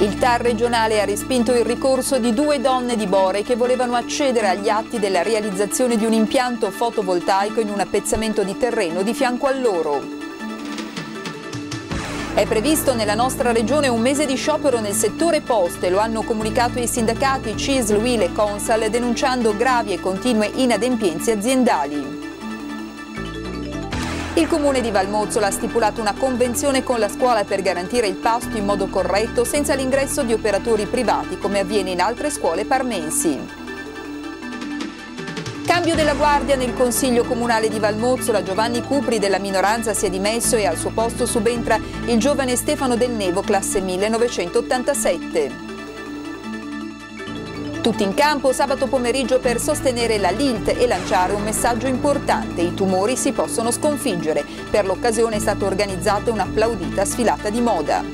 Il TAR regionale ha respinto il ricorso di due donne di Bore che volevano accedere agli atti della realizzazione di un impianto fotovoltaico in un appezzamento di terreno di fianco a loro. È previsto nella nostra regione un mese di sciopero nel settore poste, lo hanno comunicato i sindacati CISL, WIL e Consal denunciando gravi e continue inadempienze aziendali. Il comune di Valmozzola ha stipulato una convenzione con la scuola per garantire il pasto in modo corretto senza l'ingresso di operatori privati come avviene in altre scuole parmensi. Cambio della guardia nel Consiglio Comunale di Valmozzola, Giovanni Cupri della minoranza si è dimesso e al suo posto subentra il giovane Stefano Del Nevo, classe 1987. Tutti in campo sabato pomeriggio per sostenere la LILT e lanciare un messaggio importante. I tumori si possono sconfiggere. Per l'occasione è stata organizzata un'applaudita sfilata di moda.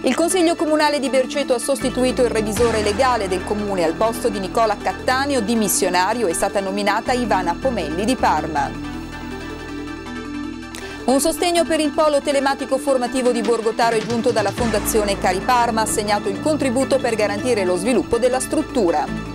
Il Consiglio Comunale di Berceto ha sostituito il revisore legale del Comune al posto di Nicola Cattaneo, dimissionario, è stata nominata Ivana Pomelli di Parma. Un sostegno per il polo telematico formativo di Borgotaro è giunto dalla Fondazione Cari Parma, ha assegnato il contributo per garantire lo sviluppo della struttura.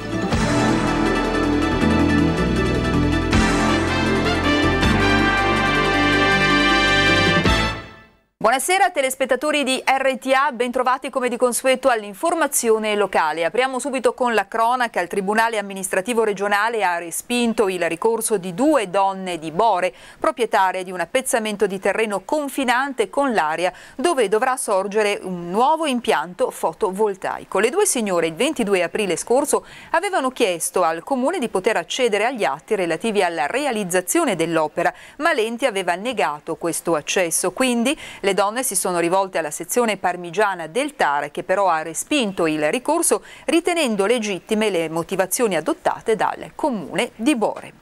Buonasera telespettatori di RTA, bentrovati come di consueto all'informazione locale. Apriamo subito con la cronaca. Il Tribunale amministrativo regionale ha respinto il ricorso di due donne di Bore, proprietarie di un appezzamento di terreno confinante con l'area dove dovrà sorgere un nuovo impianto fotovoltaico. Le due signore il 22 aprile scorso avevano chiesto al comune di poter accedere agli atti relativi alla realizzazione dell'opera, ma Lenti aveva negato questo accesso. Quindi le donne si sono rivolte alla sezione parmigiana del TAR che però ha respinto il ricorso ritenendo legittime le motivazioni adottate dal comune di Bore.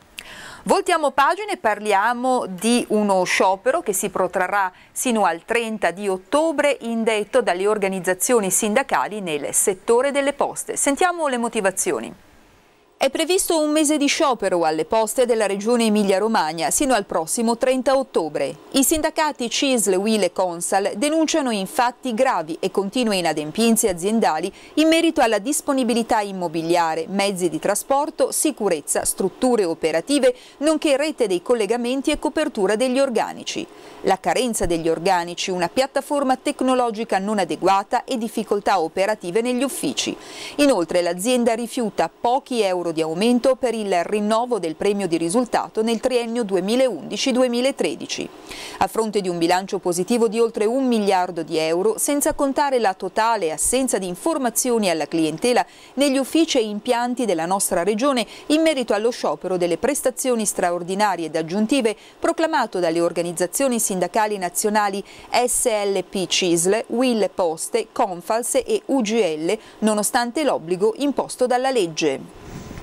Voltiamo pagina e parliamo di uno sciopero che si protrarrà sino al 30 di ottobre indetto dalle organizzazioni sindacali nel settore delle poste. Sentiamo le motivazioni. È previsto un mese di sciopero alle poste della regione Emilia-Romagna sino al prossimo 30 ottobre. I sindacati CISL, WIL e Consal denunciano infatti gravi e continue inadempienze aziendali in merito alla disponibilità immobiliare, mezzi di trasporto, sicurezza, strutture operative, nonché rete dei collegamenti e copertura degli organici. La carenza degli organici, una piattaforma tecnologica non adeguata e difficoltà operative negli uffici. Inoltre l'azienda rifiuta pochi euro di aumento per il rinnovo del premio di risultato nel triennio 2011-2013. A fronte di un bilancio positivo di oltre un miliardo di euro, senza contare la totale assenza di informazioni alla clientela negli uffici e impianti della nostra regione in merito allo sciopero delle prestazioni straordinarie ed aggiuntive proclamato dalle organizzazioni sindacali nazionali SLP CISL, WIL Poste, Confals e UGL, nonostante l'obbligo imposto dalla legge.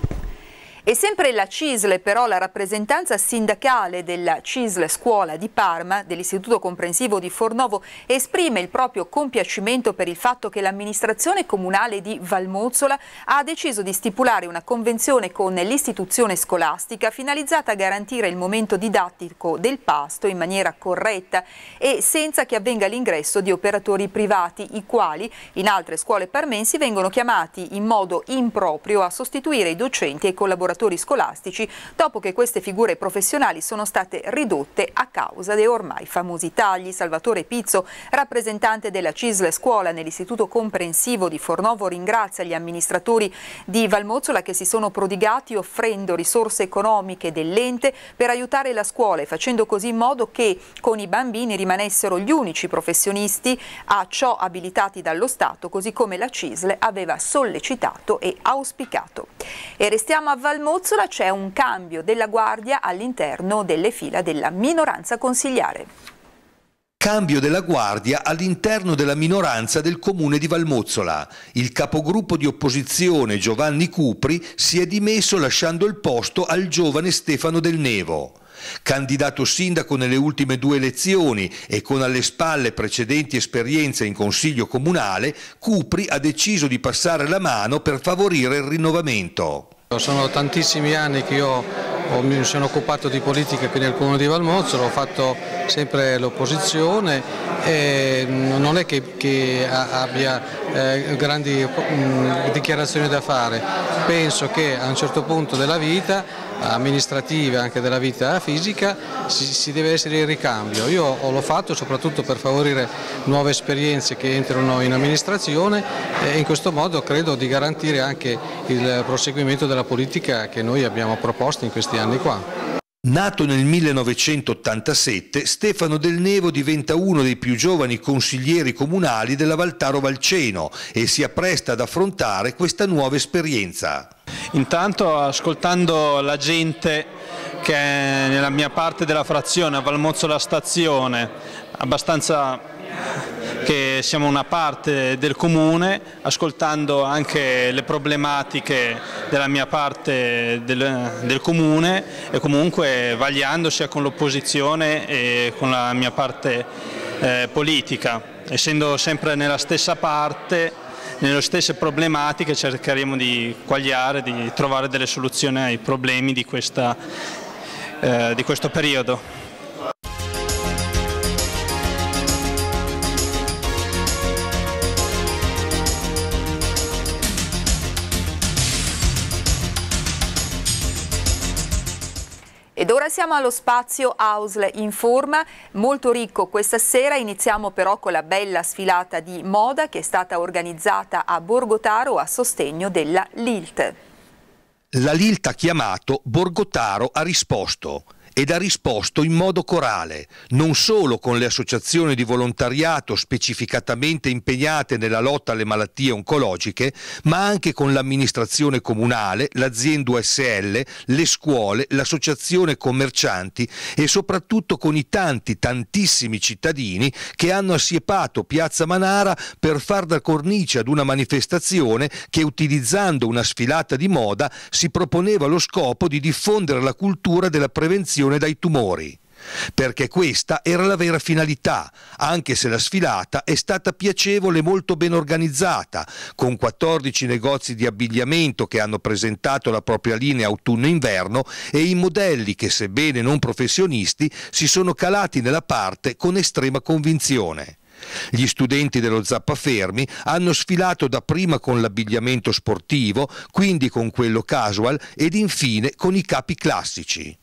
E sempre la CISL, però la rappresentanza sindacale della CISL Scuola di Parma, dell'Istituto Comprensivo di Fornovo, esprime il proprio compiacimento per il fatto che l'amministrazione comunale di Valmozzola ha deciso di stipulare una convenzione con l'istituzione scolastica finalizzata a garantire il momento didattico del pasto in maniera corretta e senza che avvenga l'ingresso di operatori privati, i quali in altre scuole parmensi vengono chiamati in modo improprio a sostituire i docenti e i collaboratori collaboratori scolastici dopo che queste figure professionali sono state ridotte a causa dei ormai famosi tagli. Salvatore Pizzo, rappresentante della CISL Scuola nell'Istituto Comprensivo di Fornovo, ringrazia gli amministratori di Valmozzola che si sono prodigati offrendo risorse economiche dell'ente per aiutare la scuola e facendo così in modo che con i bambini rimanessero gli unici professionisti a ciò abilitati dallo Stato, così come la CISL aveva sollecitato e auspicato. E restiamo a Valmozzola Mozzola c'è un cambio della guardia all'interno delle fila della minoranza consigliare. Cambio della guardia all'interno della minoranza del comune di Valmozzola. Il capogruppo di opposizione Giovanni Cupri si è dimesso lasciando il posto al giovane Stefano Del Nevo. Candidato sindaco nelle ultime due elezioni e con alle spalle precedenti esperienze in consiglio comunale, Cupri ha deciso di passare la mano per favorire il rinnovamento. Sono tantissimi anni che io mi sono occupato di politica qui nel comune di Valmozzo, ho fatto sempre l'opposizione e non è che, che abbia eh, grandi mh, mm, dichiarazioni da fare, penso che a un certo punto della vita amministrativa anche della vita fisica si, si, deve essere il ricambio. Io l'ho fatto soprattutto per favorire nuove esperienze che entrano in amministrazione e in questo modo credo di garantire anche il proseguimento della politica che noi abbiamo proposto in questi anni qua. Nato nel 1987, Stefano Del Nevo diventa uno dei più giovani consiglieri comunali della Valtaro Valceno e si appresta ad affrontare questa nuova esperienza. Intanto ascoltando la gente che è nella mia parte della frazione, a Valmozzola Stazione, abbastanza che siamo una parte del comune, ascoltando anche le problematiche della mia parte del, del comune e comunque vagliando sia con l'opposizione e con la mia parte eh, politica. Essendo sempre nella stessa parte, nelle stesse problematiche cercheremo di quagliare, di trovare delle soluzioni ai problemi di, questa, eh, di questo periodo. Ed ora siamo allo spazio Ausle in forma, molto ricco questa sera, iniziamo però con la bella sfilata di moda che è stata organizzata a Borgotaro a sostegno della LILT. La LILT ha chiamato, Borgotaro ha risposto ed ha risposto in modo corale, non solo con le associazioni di volontariato specificatamente impegnate nella lotta alle malattie oncologiche, ma anche con l'amministrazione comunale, l'azienda USL, le scuole, l'associazione commercianti e soprattutto con i tanti, tantissimi cittadini che hanno assiepato Piazza Manara per far da cornice ad una manifestazione che utilizzando una sfilata di moda si proponeva lo scopo di diffondere la cultura della prevenzione protezione dai tumori. Perché questa era la vera finalità, anche se la sfilata è stata piacevole e molto ben organizzata, con 14 negozi di abbigliamento che hanno presentato la propria linea autunno-inverno e i modelli che, sebbene non professionisti, si sono calati nella parte con estrema convinzione. Gli studenti dello Zappafermi hanno sfilato dapprima con l'abbigliamento sportivo, quindi con quello casual ed infine con i capi classici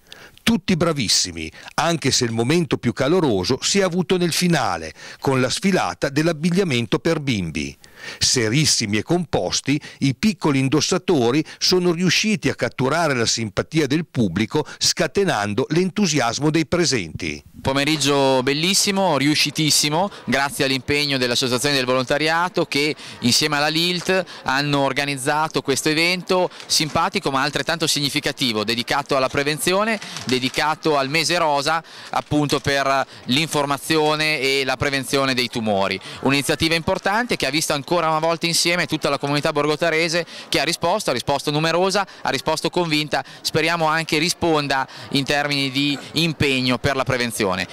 tutti bravissimi, anche se il momento più caloroso si è avuto nel finale, con la sfilata dell'abbigliamento per bimbi. Serissimi e composti, i piccoli indossatori sono riusciti a catturare la simpatia del pubblico scatenando l'entusiasmo dei presenti. Pomeriggio bellissimo, riuscitissimo, grazie all'impegno dell'Associazione del Volontariato che insieme alla LILT hanno organizzato questo evento simpatico ma altrettanto significativo, dedicato alla prevenzione, dedicato al mese rosa appunto per l'informazione e la prevenzione dei tumori. Un'iniziativa importante che ha visto ancora ancora una volta insieme tutta la comunità borgotarese che ha risposto, ha risposto numerosa, ha risposto convinta, speriamo anche risponda in termini di impegno per la prevenzione.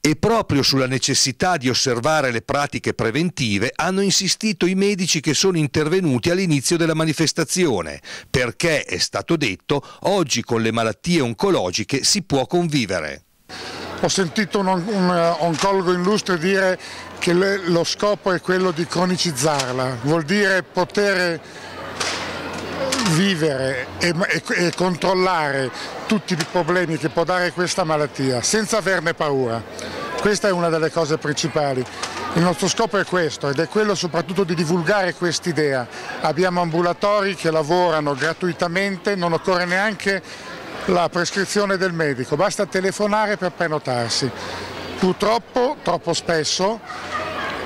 E proprio sulla necessità di osservare le pratiche preventive hanno insistito i medici che sono intervenuti all'inizio della manifestazione, perché, è stato detto, oggi con le malattie oncologiche si può convivere. Ho sentito un, un oncologo illustre dire che lo scopo è quello di cronicizzarla, vuol dire poter vivere e, e, e, controllare tutti i problemi che può dare questa malattia senza averne paura. Questa è una delle cose principali. Il nostro scopo è questo ed è quello soprattutto di divulgare quest'idea. Abbiamo ambulatori che lavorano gratuitamente, non occorre neanche la prescrizione del medico, basta telefonare per prenotarsi. Purtroppo, troppo spesso,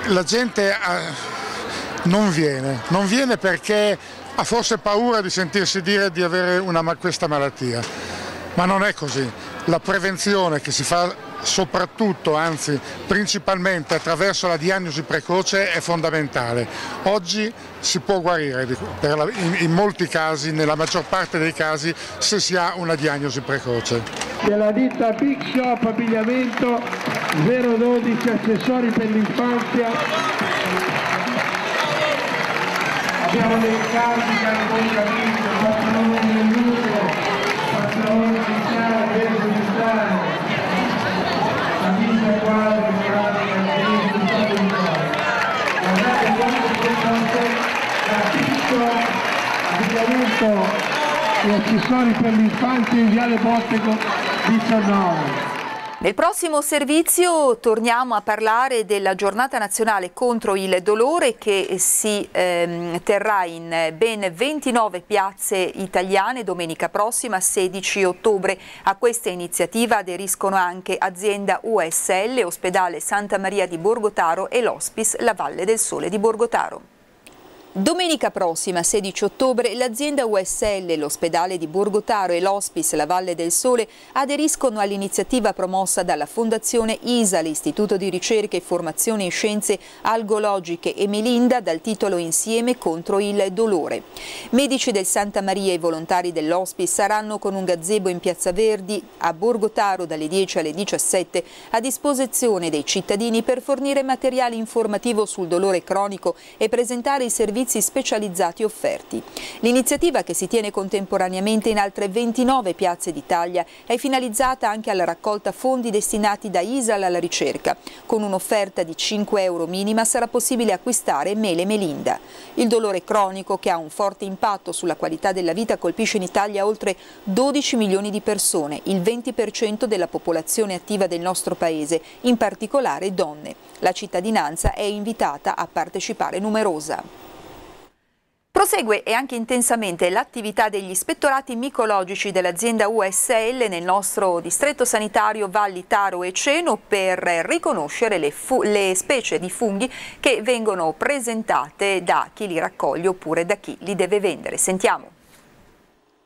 la gente eh, non viene, non viene perché ha forse paura di sentirsi dire di avere una, questa malattia, ma non è così. La prevenzione che si fa soprattutto, anzi principalmente attraverso la diagnosi precoce è fondamentale. Oggi si può guarire in molti casi, nella maggior parte dei casi, se si ha una diagnosi precoce. Della ditta Big Shop Abbigliamento 012 accessori per l'infanzia. Abbiamo dei cardi che hanno poi capito pantaloni del nucleo pantaloni di sana verde di sana la vita quadra guardate quanto è importante la piccola abbigliamento e accessori per l'infanzia in viale Bottego 19 nel prossimo servizio torniamo a parlare della giornata nazionale contro il dolore che si ehm, terrà in ben 29 piazze italiane domenica prossima 16 ottobre. A questa iniziativa aderiscono anche azienda USL, ospedale Santa Maria di Borgotaro e l'Hospice La Valle del Sole di Borgotaro. Domenica prossima, 16 ottobre, l'azienda USL, l'ospedale di Borgotaro e l'Hospice La Valle del Sole aderiscono all'iniziativa promossa dalla Fondazione ISA, l'Istituto di Ricerca e Formazione in Scienze Algologiche e Melinda, dal titolo Insieme contro il dolore. Medici del Santa Maria e volontari dell'Hospice saranno con un gazebo in Piazza Verdi a Borgotaro dalle 10 alle 17 a disposizione dei cittadini per fornire materiale informativo sul dolore cronico e presentare i servizi servizi specializzati offerti. L'iniziativa, che si tiene contemporaneamente in altre 29 piazze d'Italia, è finalizzata anche alla raccolta fondi destinati da ISAL alla ricerca. Con un'offerta di 5 euro minima sarà possibile acquistare mele melinda. Il dolore cronico, che ha un forte impatto sulla qualità della vita, colpisce in Italia oltre 12 milioni di persone, il 20% della popolazione attiva del nostro paese, in particolare donne. La cittadinanza è invitata a partecipare numerosa. Prosegue e anche intensamente l'attività degli ispettorati micologici dell'azienda USL nel nostro distretto sanitario Valli Taro e Ceno per riconoscere le, le, specie di funghi che vengono presentate da chi li raccoglie oppure da chi li deve vendere. Sentiamo.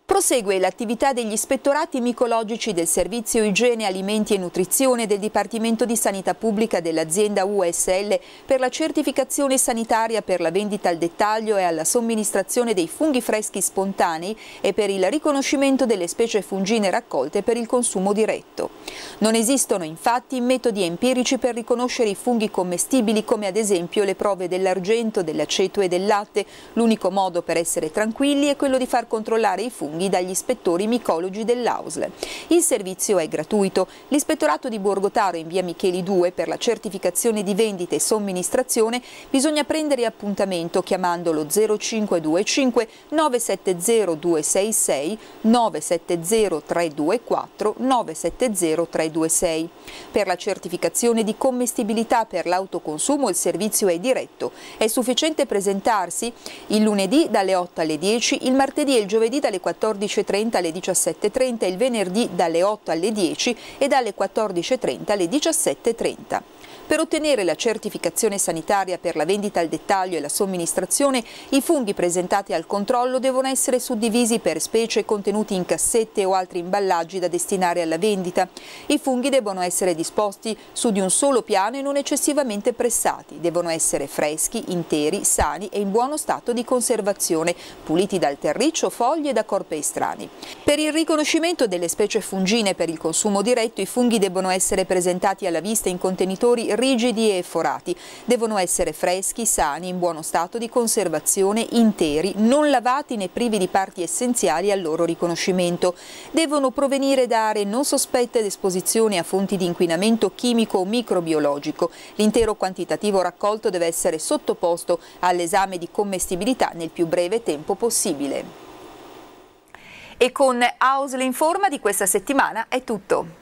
Prosegue l'attività degli ispettorati micologici del Servizio Igiene, Alimenti e Nutrizione del Dipartimento di Sanità Pubblica dell'azienda USL per la certificazione sanitaria per la vendita al dettaglio e alla somministrazione dei funghi freschi spontanei e per il riconoscimento delle specie fungine raccolte per il consumo diretto. Non esistono infatti metodi empirici per riconoscere i funghi commestibili come ad esempio le prove dell'argento, dell'aceto e del latte. L'unico modo per essere tranquilli è quello di far controllare i funghi funghi dagli ispettori micologi dell'AUSL. Il servizio è gratuito. L'ispettorato di Borgotaro in via Micheli 2 per la certificazione di vendita e somministrazione bisogna prendere appuntamento chiamando lo 0525 970 266 970 324 970 326. Per la certificazione di commestibilità per l'autoconsumo il servizio è diretto. È sufficiente presentarsi il lunedì dalle 8 alle 10, il martedì e il giovedì dalle 14 14.30 alle 17.30, il venerdì dalle 8 alle 10 e dalle 14.30 alle 17.30. Per ottenere la certificazione sanitaria per la vendita al dettaglio e la somministrazione, i funghi presentati al controllo devono essere suddivisi per specie contenuti in cassette o altri imballaggi da destinare alla vendita. I funghi devono essere disposti su di un solo piano e non eccessivamente pressati. Devono essere freschi, interi, sani e in buono stato di conservazione, puliti dal terriccio, foglie e da corpi estranei. Per il riconoscimento delle specie fungine per il consumo diretto, i funghi devono essere presentati alla vista in contenitori rigidi e forati. Devono essere freschi, sani, in buono stato di conservazione, interi, non lavati né privi di parti essenziali al loro riconoscimento. Devono provenire da aree non sospette ed esposizione a fonti di inquinamento chimico o microbiologico. L'intero quantitativo raccolto deve essere sottoposto all'esame di commestibilità nel più breve tempo possibile. E con Ausl Informa di questa settimana è tutto.